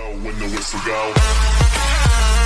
when the whistle goes.